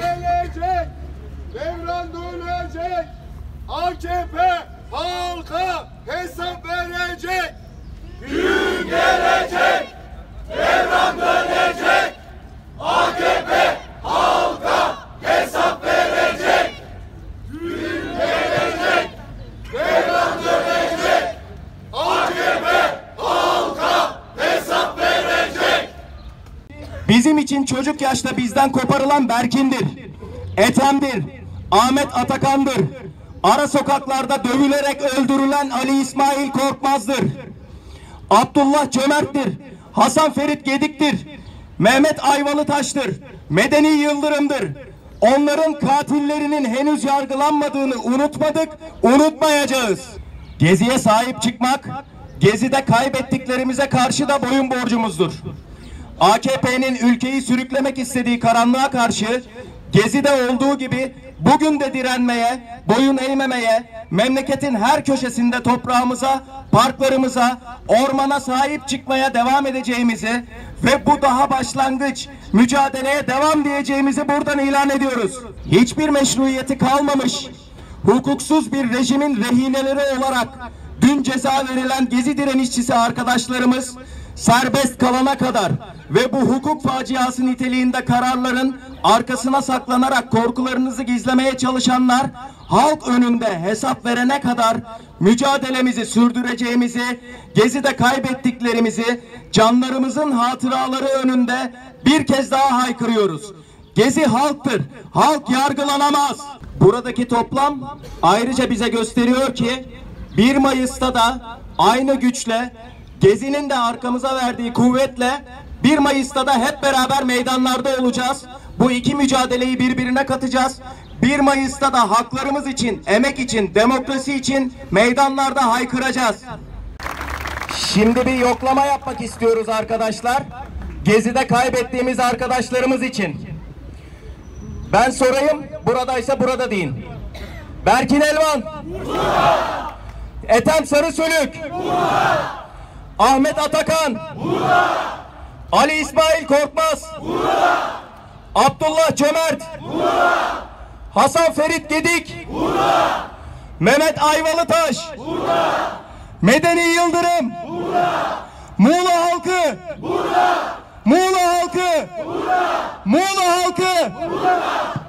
gelecek. Devran dönecek. AKP halka hesap verecek. Bizim için çocuk yaşta bizden koparılan Berkin'dir. Ethem'dir. Ahmet Atakan'dır. Ara sokaklarda dövülerek öldürülen Ali İsmail Korkmaz'dır. Abdullah Cömert'tir. Hasan Ferit Gedik'tir. Mehmet Ayvalı Taş'tır. Medeni Yıldırım'dır. Onların katillerinin henüz yargılanmadığını unutmadık, unutmayacağız. Geziye sahip çıkmak, gezide kaybettiklerimize karşı da boyun borcumuzdur. AKP'nin ülkeyi sürüklemek istediği karanlığa karşı Gezi'de olduğu gibi bugün de direnmeye, boyun eğmemeye, memleketin her köşesinde toprağımıza, parklarımıza, ormana sahip çıkmaya devam edeceğimizi ve bu daha başlangıç, mücadeleye devam diyeceğimizi buradan ilan ediyoruz. Hiçbir meşruiyeti kalmamış, hukuksuz bir rejimin rehineleri olarak dün ceza verilen gezi direnişçisi arkadaşlarımız serbest kalana kadar ve bu hukuk faciası niteliğinde kararların arkasına saklanarak korkularınızı gizlemeye çalışanlar halk önünde hesap verene kadar mücadelemizi sürdüreceğimizi, gezide kaybettiklerimizi canlarımızın hatıraları önünde bir kez daha haykırıyoruz. Gezi halktır. Halk yargılanamaz. Buradaki toplam ayrıca bize gösteriyor ki 1 Mayıs'ta da aynı güçle Gezi'nin de arkamıza verdiği kuvvetle 1 Mayıs'ta da hep beraber meydanlarda olacağız. Bu iki mücadeleyi birbirine katacağız. 1 Mayıs'ta da haklarımız için, emek için, demokrasi için meydanlarda haykıracağız. Şimdi bir yoklama yapmak istiyoruz arkadaşlar. Gezi'de kaybettiğimiz arkadaşlarımız için. Ben sorayım, buradaysa burada deyin. Berkin Elvan. Ethem Sarısölük. Ahmet Atakan. Ali İsmail Korkmaz. Abdullah Cömert. Hasan Ferit Gedik. Mehmet Ayvalıtaş. Medeni Yıldırım. Muğla halkı. Muğla halkı. Muğla halkı. Bu